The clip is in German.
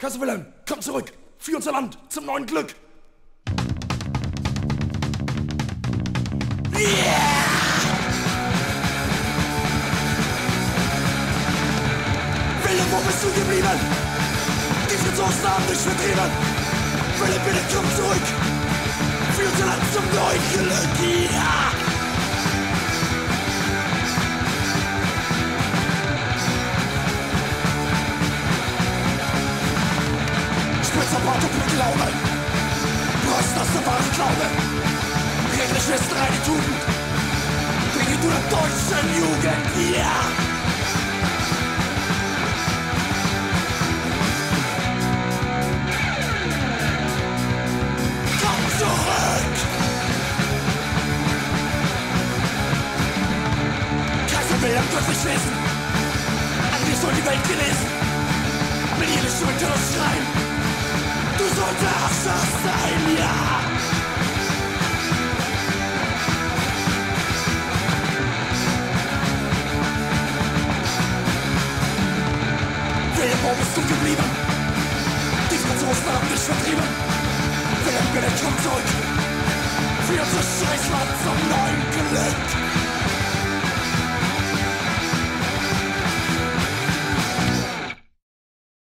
Kaiser Wilhelm, komm zurück! Für unser Land, zum neuen Glück! Yeah! Wilhelm, wo bist du geblieben? Die Franzosen haben dich vertrieben! Wilhelm, bitte komm zurück! Spitzer mit Glaube. Brust aus der wahre Glaube. Redlich ist reine Tugend. Bringe du der deutschen Jugend, ja! Zurück! Kaiser will am plötzlich wissen. An dir soll die Welt gelesen. Wilhelm, wo bist du geblieben? Die Franzosen haben dich vertrieben. Wilhelm, bitte komm zurück. Für unser Scheißland